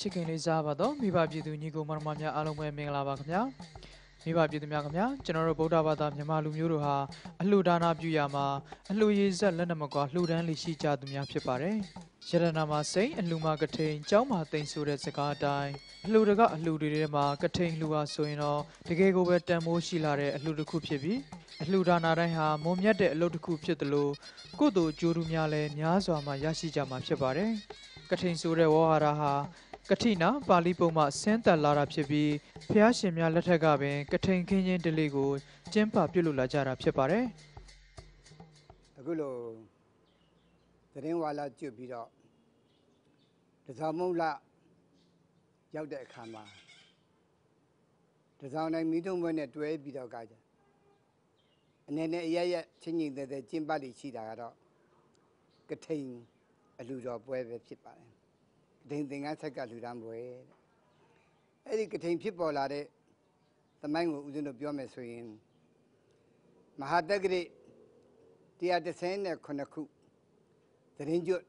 ချစ်ခင်လေးစားပါတော့မိဘပြည်သူညီကိုမောင်နှမများအားလုံးပဲမင်္ဂလာပါခင်ဗျာမိဘပြည်သူများခင်ဗျာကျွန်တော်တို့ဗုဒ္ဓဘာသာမြန်မာလူမျိုးတို့ဟာအလှူဒါနာပြုရာမှာအလှူရည်ဆက်လက်နက်မကွာလှူဒန်းလေးရှိကြသူများဖြစ်ပါတယ်ယရနာမှာစိန်အလှူမှာကထိန်ကျောင်းမှာတိန်ဆိုတဲ့စကားအတိုင်းအလှူတကအလှူတွေထဲမှာကထိန်လှူဟာဆိုရင်တော့တကယ်ကိုပဲတန်မိုးရှိလာတဲ့အလှူတစ်ခုဖြစ်ပြီးအလှူဒါနာတိုင်းဟာမုံမြတ်တဲ့အလုပ်တစ်ခုဖြစ်တယ်လို့ကုသိုလ်အကျိုးတူများလည်းများစွာမှရရှိကြမှာဖြစ်ပါတယ်ကထိန်ဆိုတဲ့ဝေါ်ဟာရဟာ ကတိနာပါဠိပုံမှဆင်းသက်လာတာဖြစ်ပြီးဖျားရှင်များလက်ထက်ကပင်ကထိန်ခင်းချင်းတလေးကိုကျင်းပပြုလုပ်လာကြတာဖြစ်ပါတယ်အခုလိုသတင်းဝါလာကျွတ်ပြီးတော့တစောင်းမုံလရောက်တဲ့အခါမှာတစောင်းတိုင်းမိထုံးဘွဲနဲ့တွဲပြီးတော့ကကြအနေနဲ့အရရက်ချင်းချင်းတဲ့တဲ့ကျင်းပလိရှိတာကတော့ကထိန်အလူတော်ပွဲပဲဖြစ်ပါတယ် ကထိန်သင်္ကန်းဆက်ကလူတန်းပွဲတဲ့အဲ့ဒီကထိန်ဖြစ်ပေါ်လာတဲ့သမိုင်းကိုဦးဇင်းတို့ပြောမယ်ဆိုရင်မဟာတက္ကရိ139ခုသတင်းကျွတ်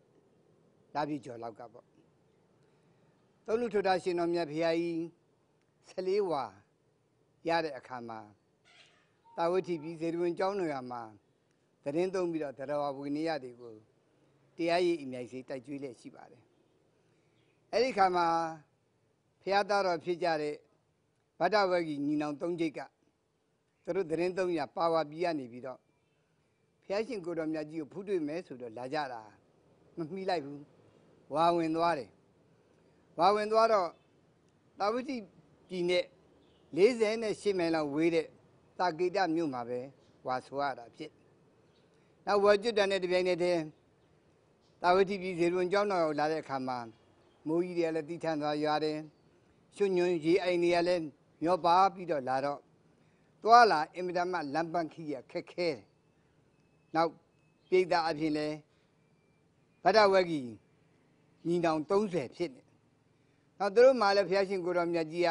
လာပြီကျော်လောက်ကပေါ့သုံးလူထွတ်တာရှင်တော်မြတ်ဘုရားကြီး14ဝါရတဲ့အခါမှာတာဝတိပြည်ဇေရဝင်ကျောင်းတော်ရမှာသတင်းသုံးပြီးတော့တရားဝဝိနည်းတွေကိုတရားရည်အမြိုက်စီတိုက်ကျွေးလက်ရှိပါတယ် အဲ့ဒီခါမှာဘုရားသားတော်ဖြစ်ကြတဲ့ဗတ္တဝဂီညီနောင်သုံးချိတ်ကသူတို့သတင်းသုံးရပါဝါပြည်ကနေပြီးတော့ဖះရှင်ကိုတော်မြတ်ကြီးကိုဖူးတွေ့မယ်ဆိုတော့လာကြတာမမှီလိုက်ဘူးဝါဝင်သွားတယ်ဝါဝင်သွားတော့တာဝတိပြည်နဲ့48မိုင်လောက်ဝေးတဲ့တာကိတမြို့မှာပဲဝါဆိုရတာဖြစ်နောက်ဝါကျွတ်တန်တဲ့တပြိုင်နက်တည်းတာဝတိပြည်ဇေရွန်ကျောင်းတော်လာတဲ့အခါမှာ မိုးကြီးတွေကလည်းတီးထန်သွားရွာတယ်ရွှွညွန်ရေအိမ်တွေကလည်းမျောပါပြီးတော့လာတော့သွားလာအင်မတန်မှလမ်းပန်းခီးရခက်ခဲတယ်နောက်ပြည်သားအဖြစ်လဲဗဒ္ဒဝဂီညီနောင်30ဖြစ်နေနောက်သူတို့မှလည်းဘုရားရှင်ကိုတော်မြတ်ကြီးက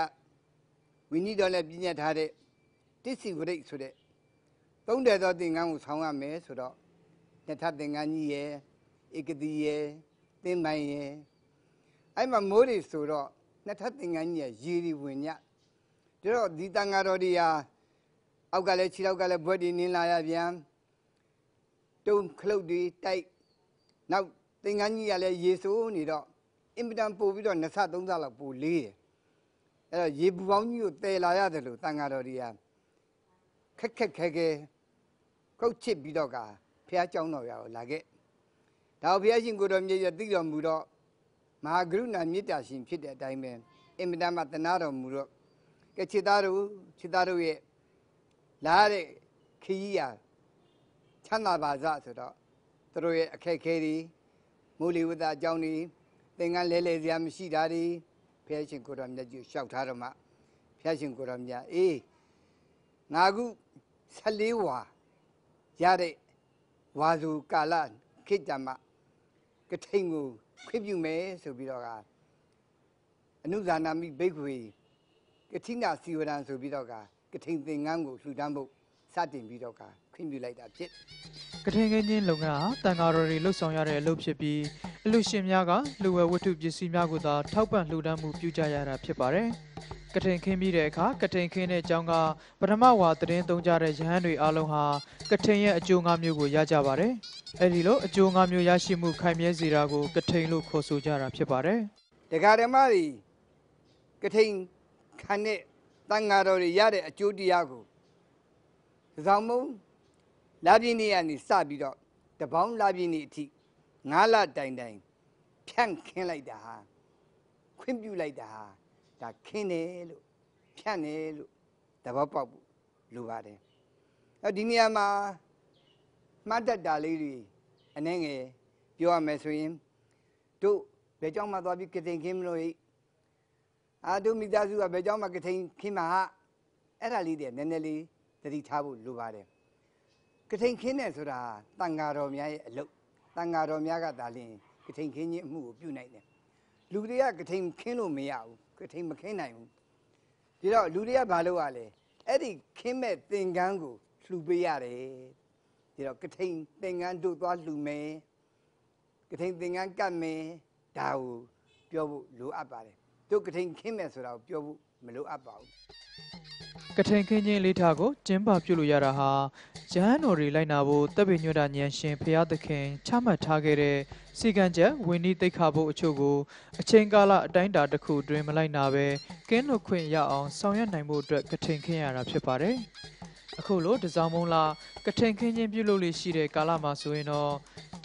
ဝိနည်းတော်လည်းပြည့်ညတ်ထားတဲ့တစ္ဆိဝရိတ်ဆိုတဲ့သုံးတယ်သောသင်္ကန်းကိုဆောင်းရမယ်ဆိုတော့နှစ်ထပ်သင်္ကန်းကြီးရဲ့ဧကတိရဲ့သင်္မိုင်ရဲ့ အဲ့မှာမိုးတွေဆိုတော့နှစ်ထပ်သင်္ကန်းကြီးကရေတွေဝင်ညဒါတော့ဒီတန်ဃာတော်တွေဟာအောက်ကလည်းခြေထောက်ကလည်းဘွက်တွေနင်းလာရပြန်တုံခလုတ်တွေတိုက်နောက်သင်္ကန်းကြီးကလည်းရေဆိုးနေတော့အင်ပတန်ပို့ပြီးတော့နှစ်ဆသုံးဆလောက်ပို့လေးတယ်အဲ့တော့ရေပူပေါင်းကြီးကိုတည်လာရတယ်လို့တန်ဃာတော်တွေကခက်ခက်ခဲခဲကုတ်ချစ်ပြီးတော့ကဘုရားကျောင်းတော်ရာကိုလာခဲ့ဒါဘုရားရှင်ကိုတော်မြတ်ရသိတော်မူတော့ မဟာကရုဏာမေတ္တာရှင်ဖြစ်တဲ့အတိုင်းပဲအင်ပတန်မှတနာတော်မူတော့ကဲချစ်သားတို့ချစ်သားတို့ရဲ့လာတဲ့ခရီးရာချမ်းသာပါစဆိုတော့သူတို့ရဲ့အခက်အခဲတွေမိုးလေဝသအကြောင်းတွေသင်္ကန်းလဲလဲစရာမရှိတာတွေဖះရှင်ကိုတော်မြတ်ကြီးရှောက်ထားတော့မှဖះရှင်ကိုတော်မြတ်အေးငါခု14ဝါရတဲ့ဝါစုကာလခိတ္တမ ကထိန်ကိုခွင့်ပြုမယ်ဆိုပြီးတော့ကအနုဇာနာမိဘိက္ခွေကတိနာစီဝရံဆိုပြီးတော့ကကထိန်သင်္ကန်းကိုလှူဒန်းဖို့စ တင်ပြီးတော့ကခွင့်ပြုလိုက်တာဖြစ်ကထိန်ခင်းချင်းလုပ်ငန်းဟာတန်ဃာတော်တွေလှုပ်ဆောင်ရတဲ့အလုပ်ဖြစ်ပြီးအလှရှင်များကလူဝယ်ဝတ္ထုပစ္စည်းများကိုသာထောက်ပံ့လှူဒန်းမှုပြုကြရတာဖြစ်ပါတယ်ကထိန်ခင်းပြီးတဲ့အခါကထိန်ခင်းတဲ့အကြောင်းကပထမဝါသတင်းသုံးကြတဲ့ရဟန်းတွေအားလုံးဟာကထိန်ရဲ့အကျိုးငါးမျိုးကိုရကြပါတယ်အဲဒီလိုအကျိုးငါးမျိုးရရှိမှုခိုင်မြဲစေတာကိုကထိန်လို့ခေါ်ဆိုကြတာဖြစ်ပါတယ်ဒကာဓမ္မတွေကထိန်ခံတဲ့တန်ဃာတော်တွေရတဲ့အကျိုးတရားကို သဇောင်းမုံလာပြင်းနေရနေစပြီးတော့တပေါင်းလာပြင်းနေအထိငါးလတိုင်တိုင်ဖြန့်ခင်းလိုက်တာဟာခွင့်ပြုလိုက်တာဟာဒါခင်းတယ်လို့ဖြန့်တယ်လို့သဘောပေါက်ဖို့လိုပါတယ်အဲဒီနေရာမှာမှတ်တတ်တာလေးတွေအနှဲငယ်ပြောရမယ်ဆိုရင်တို့ဘယ်ကြောင့်မှသွားပြီးကတိန်ခင်းမလို့ဟိအာတို့မိသားစုကဘယ်ကြောင့်မှကတိန်ခင်းမှာဟာအဲ့ဒါလေးတွေနည်းနည်းလေးသ တိထားဖို့လိုပါတယ်ကထိန်ခင်းတယ်ဆိုတာတန်ဃာတော်များရဲ့အလုပ်တန်ဃာတော်များကသာလျှင်ကထိန်ခင်းခြင်းအမှုကိုပြုနိုင်တယ်လူတွေကကထိန်ခင်းလို့မရဘူးကထိန်မခင်းနိုင်ဘူးဒီတော့လူတွေကဘာလုပ်ရလဲအဲ့ဒီခင်းမဲ့သင်္ကန်းကိုလှူပေးရတယ်ဒီတော့ကထိန်သင်္ကန်းတို့သွားလှူမယ်ကထိန်သင်္ကန်းကတ်မယ်ဒါကိုပြောဖို့လိုအပ်ပါတယ်တို့ကထိန်ခင်းမယ်ဆိုတာကိုပြောဖို့ မလိုအပ်ပါဘူးကထိန်ခင်းချင်းလေးထားကိုကျင်းပပြုလို့ရတာဟာရဟန်းတော်တွေလိုက်နာဖို့တပ်ပိညွတ်တာဉာဏ်ရှင်ဖရာသခင်ချမှတ်ထားခဲ့တဲ့စီကံချက်ဝင်းဒီတိတ်ခါဖို့အချို့ကိုအချိန်ကာလအတိုင်းအတာတစ်ခုအတွင်းမလိုက်နာပဲကင်းလွတ်ခွင့်ရအောင်ဆောင်ရွက်နိုင်ဖို့အတွက်ကထိန်ခင်းရတာဖြစ်ပါတယ်။အခုလိုတစောင်းမုံလာကထိန်ခင်းချင်းပြုလုပ်လို့ရှိတဲ့ကာလမှာဆိုရင်တော့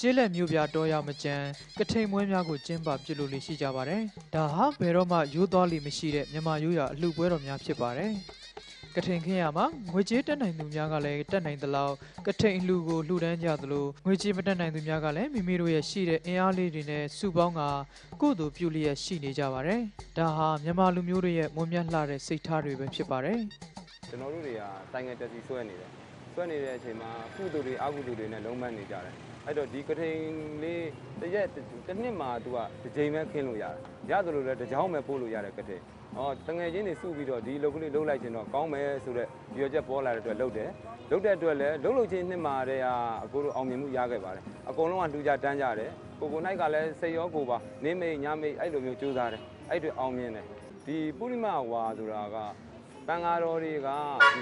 ကျေးလက်မျိုးပြတော်ရမကြံကထိန်မွေးများကိုကျင်းပပြုလုပ်လို့ရှိကြပါတယ်။ဒါဟာဘယ်တော့မှရိုးသွားလိမရှိတဲ့မြန်မာရိုးရာအလှပွဲတော်များဖြစ်ပါတယ်။ကထိန်ခင်းရမှာငွေကြေးတက်နိုင်သူများကလည်းတက်နိုင်သလောက်ကထိန်အလှကိုလှူဒန်းကြသလိုငွေကြေးမတက်နိုင်သူများကလည်းမိမိတို့ရဲ့ရှိတဲ့အင်အားလေးတွေနဲ့စုပေါင်းကကိုယ့်သူပြုလျက်ရှိနေကြပါတယ်။ဒါဟာမြန်မာလူမျိုးတွေရဲ့မွန်မြတ်လှတဲ့စိတ်ထားတွေပဲဖြစ်ပါတယ်။ကျွန်တော်တို့တွေကဆိုင်ငယ်တက်စီဆွဲနေတယ် ဆွဲနေတဲ့အချိန်မှာကုသိုလ်တွေအကုသိုလ်တွေနဲ့လုံးပန်းနေကြတယ်အဲ့တော့ဒီကထိန်လေးတစ်ရက်တစ်နှစ်မှာသူကတစ်ချိန်ပဲခင်းလို့ရတယ်ရသလိုလည်းတစ်ကြောင်းပဲပို့လို့ရတယ်ကထိန်ဟောတငယ်ချင်းတွေစုပြီးတော့ဒီလုပ်ကလေးလုပ်လိုက်ခြင်းတော့ကောင်းမယ်ဆိုတော့ဒီရချက်ပေါ်လာတဲ့အတွက်လုပ်တယ်လုပ်တဲ့အတွက်လည်းလုပ်လို့ချင်းနှစ်မှာတည်းကအကိုတို့အောင်မြင်မှုရခဲ့ပါတယ်အကုန်လုံးကလူကြတန်းကြတယ်ကိုကိုနိုင်ကလည်းစိတ်ရောကိုယ်ပါနေမိတ်ညမိတ်အဲ့လိုမျိုးကြိုးစားတယ်အဲ့တွေအောင်မြင်တယ်ဒီပုရိမဝါဆိုတာက တန်ဃာတော်တွေက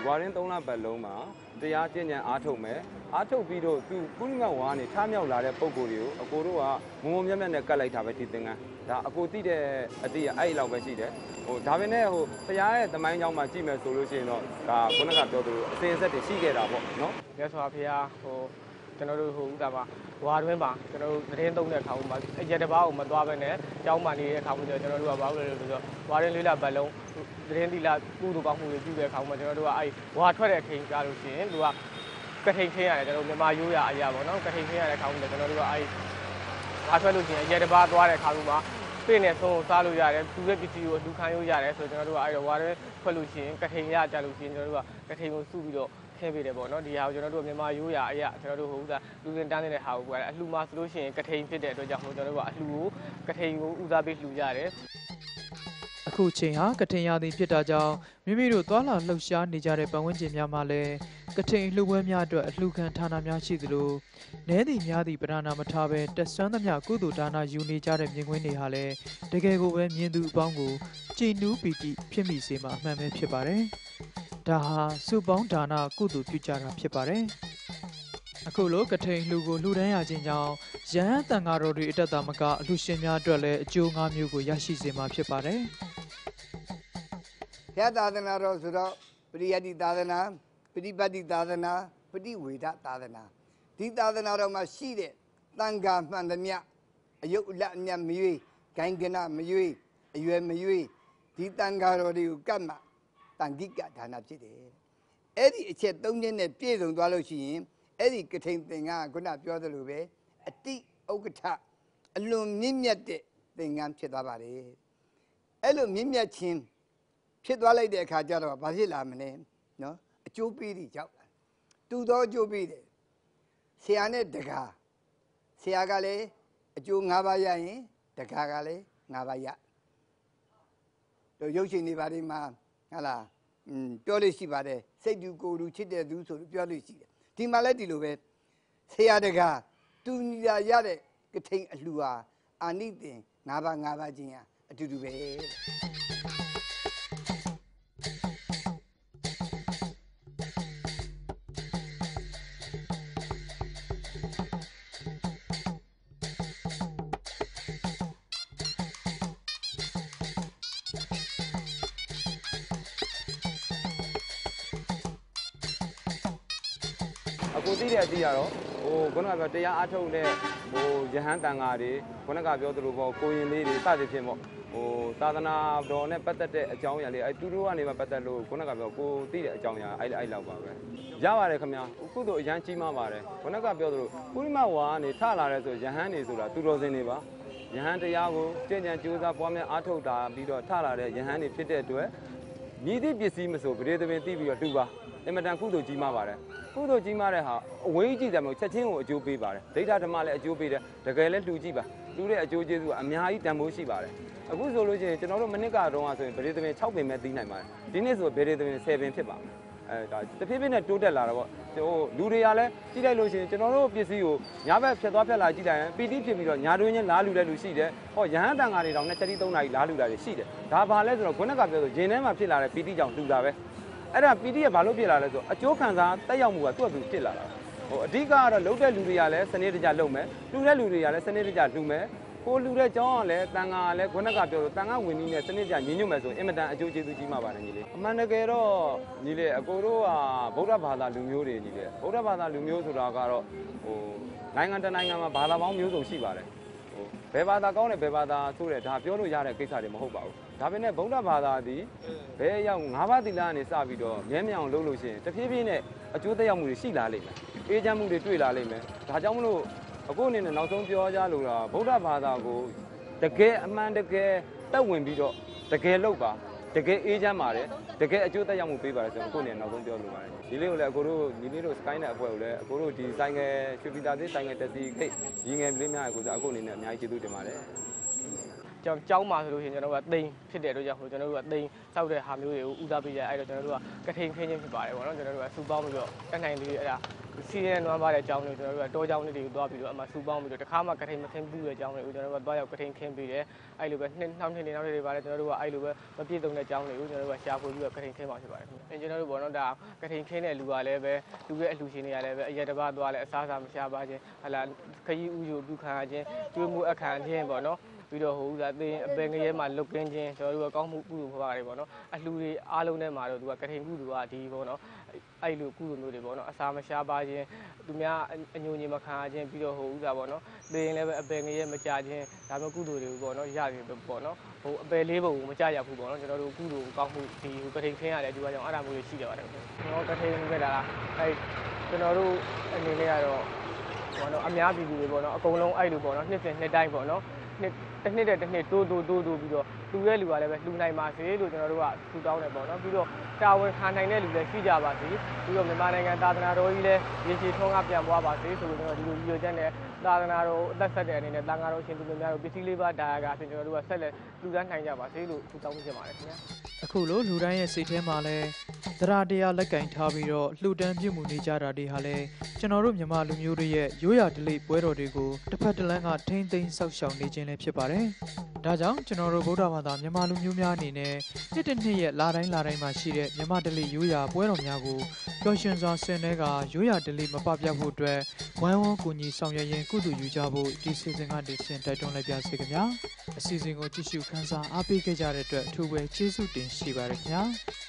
ဝါရင်3လပတ်လုံးမှာတရားကျင့်ကြံအားထုတ်မယ်အားထုတ်ပြီးတော့သူကုလိမဝါကနေထားမြောက်လာတဲ့ပုံကိုယ်တွေကိုအကိုတို့ကငုံငုံမြတ်မြတ်နဲ့ကတ်လိုက်တာပဲဒီသင်္ကန်းဒါအကိုသိတဲ့အတိအအဲ့လောက်ပဲရှိတယ်ဟိုဒါပေမဲ့ဟိုဘုရားရဲ့သမိုင်းကြောင်းမှာကြည့်မယ်ဆိုလို့ရှိရင်တော့ဒါခုနကပြောသလိုအစဉ်အဆက်တွေရှိခဲ့တာပေါ့နော်မြတ်စွာဘုရားဟို ကျွန်တော်တို့ဟိုဥဒ္ဒါပါဝါတွင်းပါကျွန်တော်တို့သတင်းသုံးတဲ့အခါမှာအရက်တစ်ပါးကိုမသွားဘဲနဲ့ကျောင်းမှနေတဲ့အခါမှာကျွန်တော်တို့ကဘာလို့လဲဆိုတော့ဝါတွင်းလေးလာပတ်လုံးသတင်းသီလာကုသိုလ်ကောင်းမှုတွေပြုတဲ့အခါမှာကျွန်တော်တို့ကအဲ့ဝါထွက်တဲ့အချိန်ကြလို့ရှိရင်သူကကထိန်ခင်းရတယ်ကျွန်တော်မြန်မာရိုးရာအရာပေါ့နော်ကထိန်ခင်းရတဲ့အခါမှာကျွန်တော်တို့ကအဲ့ဝါထွက်လို့ရှိရင်အရက်တစ်ပါးသွားတဲ့အခါမှာပြည့်နေဆုံးကိုစားလို့ရတယ်သူရဲ့ပစ္စည်းကိုအလူခံလို့ရတယ်ဆိုတော့ကျွန်တော်တို့ကအဲ့တော့ဝါတွင်းထွက်လို့ရှိရင်ကထိန်ရကြလို့ရှိရင်ကျွန်တော်တို့ကကထိန်ကိုစုပြီးတော့ ထည့်ပေးတယ်ပေါ့နော်ဒီဟာကိုကျွန်တော်တို့မြန်မာရိုးရာအရာကျွန်တော်တို့ဟိုဥစားလူစင်တန်းနေတဲ့ဟာကိုပြောတယ်အလှူမှာဆိုလို့ရှိရင်ကထိန်ဖြစ်တဲ့အတွက်ကြောင့်ဟိုကျွန်တော်တို့ကအလှူကိုကထိန်ကိုဥစားပေးလှူကြတယ်အခုချိန်ဟာကထိန်ရာသီဖြစ်တာကြောင့်မိမိတို့သွာလာလှုပ်ရှားနေကြတဲ့ပတ်ဝန်းကျင်များမှာလည်းကထိန်လှူပွဲများအတွက်အလှူခံဌာနများရှိသလိုနဲသည်များသည်ပဓာနာမထားဘဲတက်ဆွမ်းသမျှကုသိုလ်ဒါနယူနေကြတဲ့မြင်ကွင်းတွေဟာလည်းတကယ်ကိုပဲမြင်သူအပေါင်းကိုကြည်နူးပီတိဖြစ်မိစေမှာအမှန်ပဲဖြစ်ပါတယ်။ ဒါဟာစုပေါင်းဒါနကုသိုလ်ပြုကြတာဖြစ်ပါတယ်။အခုလိုကထိန်လှူကိုလှူဒန်းရခြင်းကြောင့်ရဟန်းတန်ဃာတော်တွေအတက်တာမကအလှူရှင်များအတွက်လည်းအကျိုး၅မျိုးကိုရရှိစေမှာဖြစ်ပါတယ်။ဘုရားသာသနာတော်ဆိုတော့ပရိယတ္တိသာသနာပฏิပတ်တိသာသနာပฏิဝေဒသာသနာဒီသာသနာတော်မှာရှိတဲ့တန်ခါမှန်သမျှအယုတ်အလတ်အမြတ်မရွေးဂိုင်းကနမရွေးအရွယ်မရွေးဒီတန်ခါတော်တွေကိုကတ်မှ တန်ခိကဒါနဖြစ်တယ်အဲ့ဒီအချက်သုံးချက်နဲ့ပြည့်စုံသွားလို့ရှိရင်အဲ့ဒီကထိန်သင်္ကန်းကခုနပြောသလိုပဲအတိဥက္ကဋ္ဌအလွန်မြင့်မြတ်တဲ့သင်္ကန်းဖြစ်သွားပါတယ်အဲ့လိုမြင့်မြတ်ခြင်းဖြစ်သွားလိုက်တဲ့အခါကျတော့ဘာဖြစ်လာမလဲနော်အကျိုးပေးတွေကြောက်လာတူသောအကျိုးပေးတယ်ဆရာနဲ့တကားဆရာကလည်းအကျိုး၅ပါးရရင်တကားကလည်း၅ပါးရတို့ရုပ်ရှင်တွေဘာတွေမှာဟာလားอืม ပြောလို့ရှိပါတယ်စိတ်တူကိုယ်တူချစ်တဲ့သူဆိုလို့ပြောလို့ရှိတယ်ဒီမှာလည်းဒီလိုပဲဆရာတကားတူညီရရတဲ့ကထိန်အလှူဟာအာနိသင်၅ပါး၅ပါးချင်းဟာအတူတူပဲ အကိုသိတဲ့အတိအရတော့ဟိုခုနကပြောတရားအားထုတ်တဲ့ဟိုယဟန်တန်ဃာတွေခုနကပြောသလိုပေါ့ကိုရင်လေးတွေစသဖြင့်ပေါ့ဟိုသာသနာတော်နဲ့ပတ်သက်တဲ့အကြောင်းအရာလေးအဲတူတူကနေမှပတ်သက်လို့ခုနကပြောကိုသိတဲ့အကြောင်းအရာအဲ့အဲ့လောက်ပါပဲရပါတယ်ခင်ဗျာအခုတို့အရန်ကြီးမားပါတယ်ခုနကပြောသလိုပုရိမဝါကနေထလာတဲ့ဆိုယဟန်နေဆိုတာသူတော်စင်တွေပါယဟန်တရားကိုကြင်ကြံကြိုးစားပွားများအားထုတ်တာပြီးတော့ထလာတဲ့ယဟန်နေဖြစ်တဲ့အတွက်မြည်သည့်ပစ္စည်းမဆိုပရိသပင်တိပြီးတော့တူပါ အင်မတန်ကုသိုလ်ကြီးမားပါတယ်ကုသိုလ်ကြီးမားတဲ့ဟာအဝေးကြီးတယ်မဟုတ်ချက်ချင်းကိုအကျိုးပေးပါတယ်ဒိဋ္ဌဓမ္မလည်းအကျိုးပေးတယ်တကယ်လည်းလှူကြည့်ပါလှူတဲ့အကျိုးကျေးဇူးကအများကြီးတန်ဖိုးရှိပါတယ်အခုဆိုလို့ရှိရင်ကျွန်တော်တို့မနစ်ကတော့ဆိုရင်ပရိသပင်6ပင်ပဲသိးနိုင်ပါတယ်ဒီနေ့ဆိုပရိသပင်10ပင်ဖြစ်ပါမယ်အဲဒါတဖြည်းဖြည်းနဲ့တိုးတက်လာတာပေါ့ဟိုလူတွေကလည်းကြည့်လိုက်လို့ရှိရင်ကျွန်တော်တို့ပစ္စည်းကိုညာဘက်ဖြတ်သွားဖြတ်လာကြည့်လိုက်ရင်ပီတိဖြစ်ပြီးတော့ညာတွင်းချင်းလားလူတဲ့လူရှိတယ်ဟောရဟန်းတန်ဃာတွေတောင်နဲ့ချက်တီ3နာရီလားလူတာတွေရှိတယ်ဒါဘာလဲဆိုတော့ခုနကပြောဆိုရင်ထဲမှာဖြစ်လာတဲ့ပီတိကြောင့်လူတာပဲ အဲ့ဒါပီတိကဘာလို့ဖြစ်လာလဲဆိုတော့အကျိုးခံစားတက်ရောက်မှုကသူ့အတူဖြစ်လာတာဟိုအဓိကကတော့လုံတဲ့လူတွေကလည်းစနစ်တကျလုံမယ်လူတဲ့လူတွေကလည်းစနစ်တကျလူမယ်ကိုလူတဲ့ကျောင်းကလည်းတန်ဃာကလည်းခုနကပြောလို့တန်ဃာဝင်ကြီးနဲ့စနစ်ကြညီညွတ်မယ်ဆိုရင်အင်မတန်အကျိုးကျေးဇူးကြီးမှာပါတယ်ညီလေးအမှန်တကယ်တော့ညီလေးအကိုတို့ကဗုဒ္ဓဘာသာလူမျိုးတွေညီလေးဗုဒ္ဓဘာသာလူမျိုးဆိုတာကတော့ဟိုနိုင်ငံတစ်နိုင်ငံမှာဘာသာပေါင်းမျိုးစုံရှိပါတယ်ဟို ဘယ်ဘာသာကောင်းတယ်ဘယ်ဘာသာဆိုတဲ့ဒါပြောလို့ရတဲ့ကိစ္စတွေမဟုတ်ပါဘူးဒါပေမဲ့ဗုဒ္ဓဘာသာသည်ဘယ်ရောက်၅ပါးသီလကနေစပြီးတော့မြဲမြံအောင်လုပ်လို့ရှိရင်တဖြည်းဖြည်းနဲ့အကျိုးသက်ရောက်မှုတွေရှိလာလိမ့်မယ်အေးချမ်းမှုတွေတွေ့လာလိမ့်မယ်ဒါကြောင့်မလို့အခုအနေနဲ့နောက်ဆုံးပြောကြလို့တာဗုဒ္ဓဘာသာကိုတကယ်အမှန်တကယ်တက်ဝင်ပြီးတော့တကယ်လောက်ပါ တကယ်အေးချမ်းပါတယ်တကယ်အကျိုးသက်ရောက်မှုပေးပါတယ်ဆိုတော့အခုနေနောက်ဆုံးပြောလိုပါတယ်ဒီလေးကိုလည်းအကိုတို့ဒီလေးတို့ sky နဲ့အဖွဲကိုလည်းအကိုတို့ဒီဆိုင်ငယ်ရွှေပြည်သာသေးဆိုင်ငယ်တက်စီခိတ်ရင်းငယ်လေးများကိုဆိုအခုအနေနဲ့အများကြီးကျေးဇူးတင်ပါတယ် ကျောင်းကျောင်းမှာဆိုလို့ရှိရင်ကျွန်တော်တို့ကတိမ်ဖြစ်တဲ့အတွက်ကြောင့်မို့ကျွန်တော်တို့ကတိမ်စောက်တဲ့ဟာမျိုးတွေကိုဦးစားပေးကြအဲ့တော့ကျွန်တော်တို့ကကထိန်ခင်းချင်းဖြစ်ပါတယ်ပေါ့နော်ကျွန်တော်တို့ကစူပေါင်းပြီးတော့တက်နိုင်လေးအဲ့ဒါစီးရဲနွမ်းပါတဲ့ကျောင်းတွေကျွန်တော်တို့ကတောကျောင်းလေးတွေကိုသွားပြီးတော့အမှစူပေါင်းပြီးတော့တခါမှကထိန်မခင်းဘူးတဲ့ကျောင်းတွေကိုကျွန်တော်တို့ကသွားရောက်ကထိန်ခင်းပြီးတယ်အဲ့လိုပဲနှစ်နောက်နှစ်နေနောက်နှစ်တွေပါတယ်ကျွန်တော်တို့ကအဲ့လိုပဲမပြည့်စုံတဲ့ကျောင်းတွေကိုကျွန်တော်တို့ကရှာဖွေပြီးတော့ကထိန်ခင်းပါဖြစ်ပါတယ်ခင်ဗျကျွန်တော်တို့ပေါ့နော်ဒါကထိန်ခင်းတဲ့လူကလည်းပဲလူရဲ့အလှရှင်တွေကလည်းပဲအရက်တစ်ပါးသွားလဲအစားအစာမရှာပါခြင်းဟလာခရီးဥယူပြုခံရခြင်းကျွေးမှုအခမ်းခြင်းပေါ့နော် ပြီးတော့ဟိုဥစားသေးအပင်ငရဲမှာလုတ်ကင်းခြင်းကျွန်တော်တို့ကကောင်းမှုကုသိုလ်ဘဝတွေပေါ့နော်အလှူတွေအားလုံးထဲမှာတော့သူကကထိန်ကုသိုလ်ကဒီပေါ့နော်အဲ့လိုကုသိုလ်မျိုးတွေပေါ့နော်အစာမရှားပါခြင်းသူများအညိုညင်မခံရခြင်းပြီးတော့ဟိုဥစားပေါ့နော်သေရင်လည်းပဲအပင်ငရဲမကြခြင်းဒါမျိုးကုသိုလ်တွေပေါ့နော်ရပြီပေါ့နော်ဟိုအပယ်လေးပုံမကြရဘူးပေါ့နော်ကျွန်တော်တို့ကုသိုလ်ကောင်းမှုဒီဟိုကထိန်ခင်းရတယ်ဒီကကြောင့်အဲ့ဒါမျိုးတွေရှိကြပါတယ်ကျွန်တော်ကထိန်ခဲ့တာအဲ့ကျွန်တော်တို့အနေနဲ့ကတော့ပေါ့နော်အများပြည်သူတွေပေါ့နော်အကုန်လုံးအဲ့လိုပေါ့နော်နှစ်စဉ်နှစ်တိုင်းပေါ့နော်နှစ် တစ်နှစ်တဲ့တစ်နှစ်တိုးတိုးတိုးတိုးပြီးတော့လူရဲ့လူကလည်းပဲလူနိုင်ပါစေလို့ကျွန်တော်တို့ကထူတောင်းတယ်ပေါ့နော်ပြီးတော့တာဝန်ခံနိုင်တဲ့လူလည်းရှိကြပါစေပြီးတော့မြန်မာနိုင်ငံသာသနာတော်ကြီးလည်းရေရှည်ထုံးကပြန်ပွားပါစေဆိုလို့ကျွန်တော်ဒီလိုရည်ရွယ်ချက်နဲ့ သာသနာတော်အသက်ဆက်တဲ့အနေနဲ့တန်ဃာတော်ရှင်သူများတို့ပစ္စည်းလေးပါဒါရကအဖြစ်ကျွန်တော်တို့ကဆက်လက်လူဒန်းနိုင်ကြပါစေလို့ထူတောင်းချင်ပါတယ်ခင်ဗျာအခုလိုလူတိုင်းရဲ့စိတ်ထဲမှာလဲသရတရားလက်ကင်ထားပြီးတော့လှူဒန်းပြုမှုနေကြတာတွေဟာလဲကျွန်တော်တို့မြန်မာလူမျိုးတွေရဲ့ရိုးရာဓလေ့ပွဲတော်တွေကိုတစ်ဖက်တစ်လမ်းကထိမ့်သိမ်းဆောက်ရှောက်နေခြင်းလည်းဖြစ်ပါတယ်။ဒါကြောင့်ကျွန်တော်တို့ဗုဒ္ဓဘာသာမြန်မာလူမျိုးများအနေနဲ့နှစ်တစ်နှစ်ရဲ့လာတိုင်းလာတိုင်းမှာရှိတဲ့မြန်မာဓလေ့ရိုးရာပွဲတော်များကိုပျော်ရွှင်စွာဆင်နွှဲကရိုးရာဓလေ့မပပျောက်ဖို့အတွက်ဝိုင်းဝန်းကူညီဆောင်ရွက်ရင်းကုသိုလ်ယူကြဖို့ဒီစီစဉ်ကတည်ဆင်တိုက်တွန်းလိုက်ပါစေခင်ဗျာ။အစီအစဉ်ကိုကြည့်ရှုခန်းစားအားပေးခဲ့ကြတဲ့အတွက်အထူးပဲကျေးဇူးတင်ရှိပါတယ်ခင်ဗျာ။